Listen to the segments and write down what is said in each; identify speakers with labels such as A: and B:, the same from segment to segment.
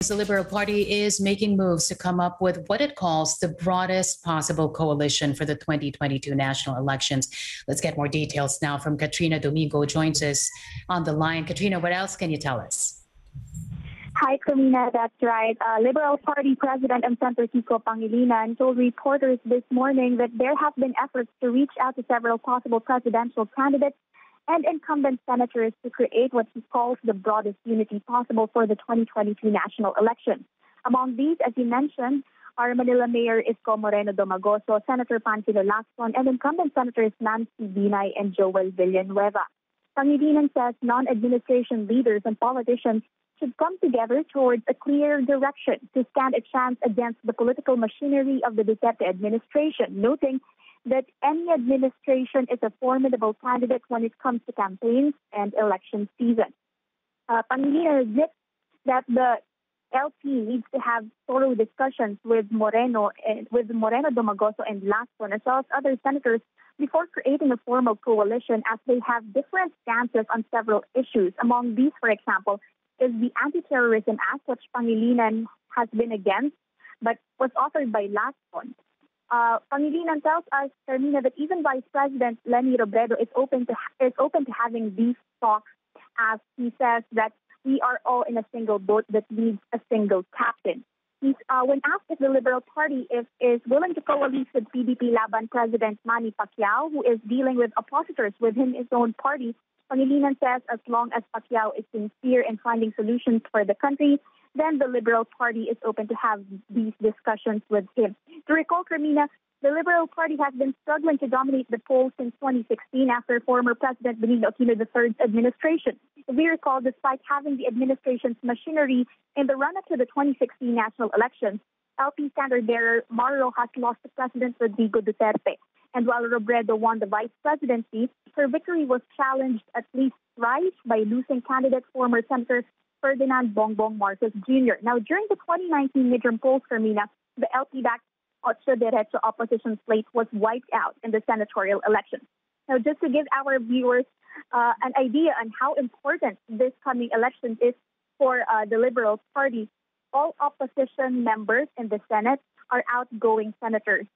A: The Liberal Party is making moves to come up with what it calls the broadest possible coalition for the 2022 national elections. Let's get more details now from Katrina Domingo joins us on the line. Katrina, what else can you tell us?
B: Hi, Carmina. That's right. Uh, Liberal Party President and Senator Kiko Pangilinan told reporters this morning that there have been efforts to reach out to several possible presidential candidates and incumbent senators to create what he calls the broadest unity possible for the 2022 national election. Among these, as he mentioned, are Manila Mayor Isko Moreno Domagoso, Senator Panfilo Lacson, and incumbent Senators Nancy Binay and Joel Villanueva. Pangilinan says non-administration leaders and politicians should come together towards a clear direction to stand a chance against the political machinery of the Duterte administration, noting that any administration is a formidable candidate when it comes to campaigns and election season. Uh, Pangilinan admits that the LP needs to have thorough discussions with Moreno and with Moreno Domagoso and Lacson as well as other senators before creating a formal coalition as they have different stances on several issues. Among these, for example, is the Anti-Terrorism Act, which Pangilinan has been against, but was authored by Lacson. Uh, tells us, Carmina, that even Vice President Leni Robredo is open to is open to having these talks, as he says that we are all in a single boat that needs a single captain. He's, uh, when asked if the Liberal Party is, is willing to coalesce with PDP Laban President Manny Pacquiao, who is dealing with oppositors within his own party, Pangilinan says as long as Pacquiao is sincere in finding solutions for the country, then the Liberal Party is open to have these discussions with him. To recall, Carmina, the Liberal Party has been struggling to dominate the polls since 2016 after former President Benigno Aquino III's administration. We recall, despite having the administration's machinery in the run-up to the 2016 national elections, LP standard bearer Mar Roxas lost to President Rodrigo Duterte. And while Robredo won the vice presidency, her victory was challenged at least thrice by losing candidate former Senator Ferdinand Bongbong Marcos Jr. Now, during the 2019 midterm polls, Carmina, the LP-backed Ocho Derecho opposition slate was wiped out in the senatorial election. Now, just to give our viewers uh, an idea on how important this coming election is for uh, the Liberal Party, all opposition members in the Senate are outgoing senators,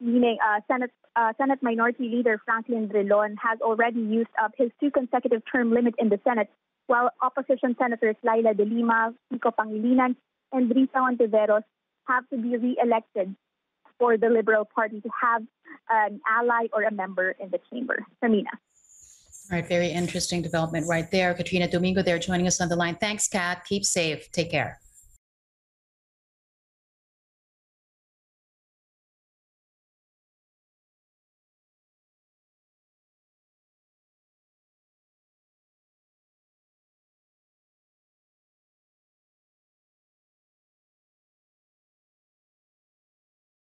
B: meaning uh, Senate uh, Senate Minority Leader Franklin Drilon has already used up his two consecutive term limit in the Senate while opposition senators Leila de Lima, Kiko Pangilinan, and Risa Hontiveros have to be re-elected for the Liberal Party to have an ally or a member in the chamber. Samina.
A: All right, very interesting development right there. Katrina Domingo there joining us on the line. Thanks, Kat. Keep safe. Take care.